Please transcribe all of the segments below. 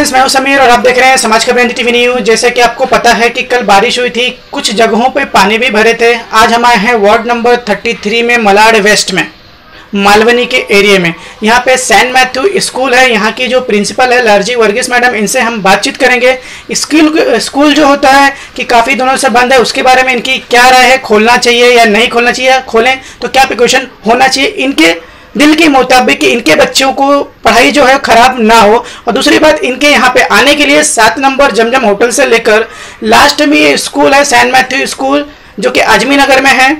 Friends मैं हूँ समीर और आप देख रहे हैं समाज खबर टीवी न्यूज़ जैसे कि आपको पता है कि कल बारिश हुई थी, कुछ जगहों पे पानी भी भरे थे। आज हम आए हैं वार्ड नंबर 33 में मलाड वेस्ट में, मालवनी के एरिया में। यहाँ पे सैन मैथ्यू स्कूल है, यहाँ की जो प्रिंसिपल है लार्जी वर्गीस मैडम, इनसे हम बातचीत करेंगे। स्कूल स्कूल जो होता है कि काफ़ी दिनों से बंद है, उसके बारे में इनकी क्या राय है, खोलना चाहिए या नहीं खोलना चाहिए, खोलें तो क्या प्रिकॉशन होना चाहिए? इनके दिल के मुताबिक इनके बच्चों को पढ़ाई जो है खराब ना हो। और दूसरी बात, इनके यहाँ पे आने के लिए सात नंबर जमजम होटल से लेकर लास्ट में ये स्कूल है, सैन मैथ्यू स्कूल, जो कि आजमी नगर में है।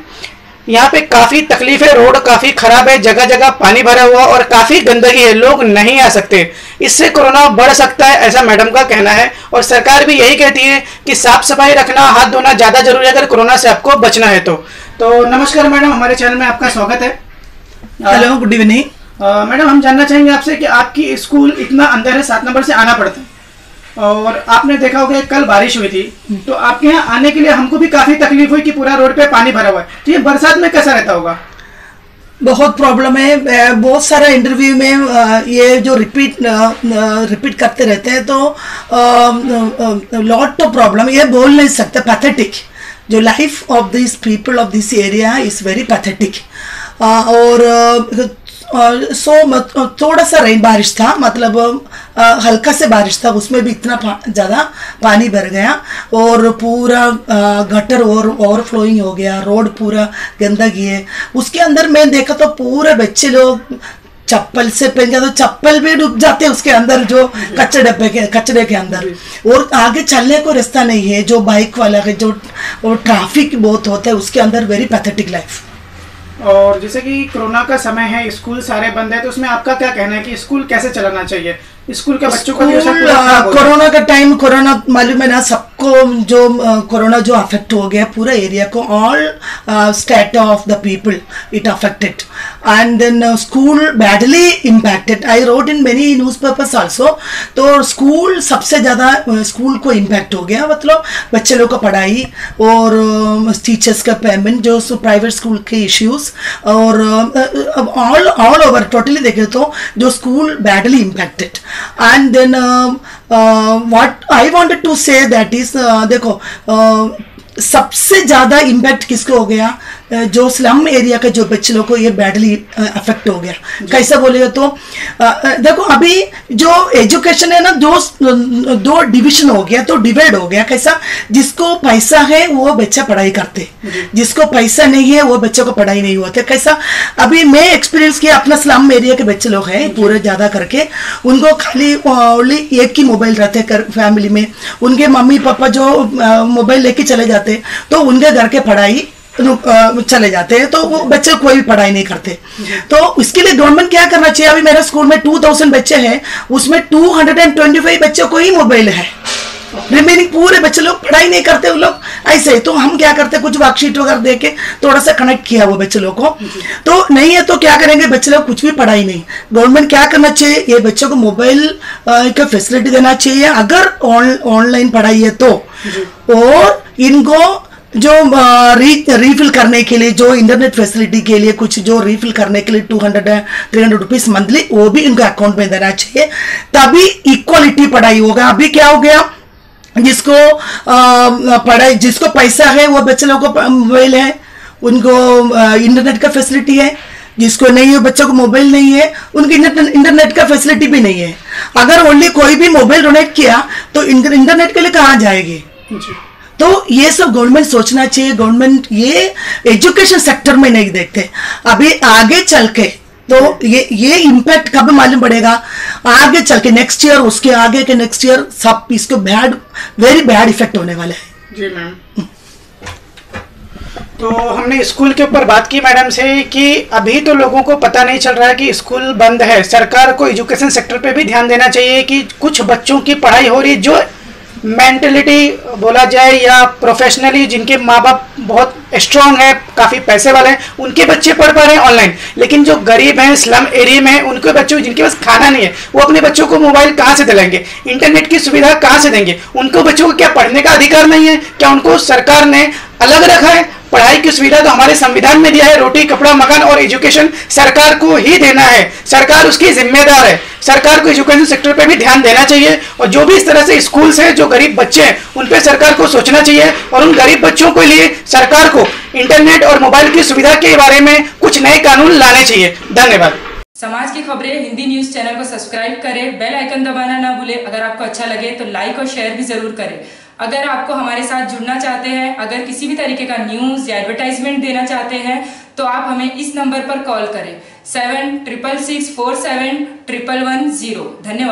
यहाँ पे काफ़ी तकलीफ़ है, रोड काफ़ी खराब है जगह जगह पानी भरा हुआ और काफ़ी गंदगी है, लोग नहीं आ सकते। इससे कोरोना बढ़ सकता है, ऐसा मैडम का कहना है। और सरकार भी यही कहती है कि साफ़ सफ़ाई रखना, हाथ धोना ज़्यादा ज़रूरी है, अगर कोरोना से आपको बचना है तो। तो नमस्कार मैडम, हमारे चैनल में आपका स्वागत है। हेलो गुड इवनिंग मैडम हम जानना चाहेंगे आपसे कि आपकी स्कूल इतना अंदर है सात नंबर से आना पड़ता है। और आपने देखा होगा कल बारिश हुई थी। तो आपके यहाँ आने के लिए हमको भी काफ़ी तकलीफ़ हुई कि पूरा रोड पे पानी भरा हुआ है। तो ये बरसात में कैसा रहता होगा? बहुत प्रॉब्लम है। बहुत सारा इंटरव्यू में ये जो रिपीट रिपीट करते रहते हैं तो लॉट ऑफ़ प्रॉब्लम ये बोल नहीं सकते पैथेटिक जो life of this people of this area is very pathetic और सो थोड़ा सा रेन बारिश था मतलब हल्का से बारिश था उसमें भी इतना पा, ज़्यादा पानी भर गया और पूरा गटर और ओवरफ्लोइंग हो गया रोड पूरा गंदगी है उसके अंदर मैं देखा तो पूरे बच्चे लोग चप्पल से पहन जाते तो चप्पल भी डूब जाते हैं उसके अंदर जो कचरे डब्बे के कचरे के अंदर और आगे चलने को रास्ता नहीं है जो बाइक वाला है जो ट्रैफ़िक बहुत होता है उसके अंदर वेरी पैथेटिक लाइफ और जैसे कि कोरोना का समय है स्कूल सारे बंद है तो उसमें आपका क्या कहना है कि स्कूल कैसे चलाना चाहिए? स्कूल के बच्चों को कोरोना का टाइम कोरोना मालूम है ना सबको जो कोरोना जो अफेक्ट हो गया पूरा एरिया को all state of the people it affected and then school badly impacted I read in many news papers also तो स्कूल सबसे ज़्यादा स्कूल को इम्पैक्ट हो गया मतलब बच्चे लोग का पढ़ाई और टीचर्स का पेमेंट जो प्राइवेट स्कूल के इश्यूज़ और अब ऑल ऑल ओवर टोटली देखे तो जो school badly impacted and then uh, uh, what I wanted to say that is uh, देखो सबसे ज़्यादा इम्पैक्ट किसको हो गया? जो स्लम एरिया के जो बच्चे लोग को ये बैडली अफेक्ट हो गया। कैसे बोलेगा तो देखो अभी जो एजुकेशन है ना दो दो डिविजन हो गया तो डिवाइड हो गया कैसा? जिसको पैसा है वो बच्चा पढ़ाई करते। जिसको पैसा नहीं है वो बच्चों को पढ़ाई नहीं होते। कैसा? अभी मैं एक्सपीरियंस किया अपना स्लम एरिया के बच्चे लोग हैं पूरे ज़्यादा करके। उनको खाली ओनली एक ही मोबाइल रहते कर फैमिली में। उनके मम्मी पापा जो मोबाइल लेके चले जाते तो उनके घर के पढ़ाई चले जाते हैं। तो वो बच्चे कोई भी पढ़ाई नहीं करते। तो इसके लिए गवर्नमेंट क्या करना चाहिए? अभी मेरे स्कूल में 2000 बच्चे हैं। उसमें 225 बच्चों को ही मोबाइल है। रिमेनिंग पूरे बच्चे लोग पढ़ाई नहीं करते वो लोग। ऐसे तो हम क्या करते कुछ वर्कशीट वगैरह दे के थोड़ा सा कनेक्ट किया वो बच्चे लोग को। तो नहीं है तो क्या करेंगे? बच्चे लोग कुछ भी पढ़ाई नहीं। गवर्नमेंट क्या करना चाहिए? ये बच्चों को मोबाइल का फैसिलिटी देना चाहिए। अगर ऑनलाइन पढ़ाई है तो। और इनको जो री रीफिल करने के लिए, जो इंटरनेट फैसिलिटी के लिए कुछ जो रीफिल करने के लिए two hundred three hundred rupees monthly वो भी इनके अकाउंट में देना चाहिए। तभी इक्वालिटी पढ़ाई होगा। अभी क्या हो गया? जिसको पढ़ाई, जिसको पैसा है, वो बच्चे लोगों को मोबाइल है। उनको इंटरनेट का फैसिलिटी है। जिसको नहीं है, बच्चों को मोबाइल नहीं है। उनकी इंटरनेट का फैसिलिटी भी नहीं है। अगर ओनली कोई भी मोबाइल डोनेट किया तो इंटरनेट के लिए कहाँ जाएगी? तो ये सब गवर्नमेंट सोचना चाहिए गवर्नमेंट ये एजुकेशन सेक्टर में नहीं देखते। अभी आगे चल के तो ये ये इम्पैक्ट कब मालूम पड़ेगा? आगे चल के नेक्स्ट ईयर उसके आगे के नेक्स्ट ईयर सब इसको बैड वेरी बैड इफ़ेक्ट होने वाला है। जी मैम। तो हमने स्कूल के ऊपर बात की मैडम से कि अभी तो लोगों को पता नहीं चल रहा है कि स्कूल बंद है। सरकार को एजुकेशन सेक्टर पे भी ध्यान देना चाहिए कि कुछ बच्चों की पढ़ाई हो रही है जो मेंटलिटी बोला जाए या प्रोफेशनली जिनके माँ बाप बहुत स्ट्रांग है, काफ़ी पैसे वाले हैं, उनके बच्चे पढ़ पा रहे हैं ऑनलाइन लेकिन जो गरीब हैं स्लम एरिया में हैं, उनके बच्चों, जिनके पास खाना नहीं है, वो अपने बच्चों को मोबाइल कहाँ से दिलाएँगे? इंटरनेट की सुविधा कहाँ से देंगे? उनको बच्चों को क्या पढ़ने का अधिकार नहीं है? क्या उनको सरकार ने अलग रखा है? पढ़ाई की सुविधा तो हमारे संविधान में दिया है, रोटी, कपड़ा, मकान और एजुकेशन सरकार को ही देना है। सरकार उसकी जिम्मेदार है। सरकार को एजुकेशन सेक्टर पे भी ध्यान देना चाहिए और जो भी इस तरह से स्कूल्स हैं, जो गरीब बच्चे हैं, उन पे सरकार को सोचना चाहिए और उन गरीब बच्चों के लिए सरकार को इंटरनेट और मोबाइल की सुविधा के बारे में कुछ नए कानून लाने चाहिए। धन्यवाद। समाज की खबरें, हिंदी न्यूज़ चैनल को सब्सक्राइब करें, बेल आइकन दबाना ना भूले। अगर आपको अच्छा लगे तो लाइक और शेयर भी ज़रूर करें। अगर आपको हमारे साथ जुड़ना चाहते हैं, अगर किसी भी तरीके का न्यूज़ या एडवर्टाइजमेंट देना चाहते हैं तो आप हमें इस नंबर पर कॉल करें। Seven triple six four seven triple one zero धन्यवाद।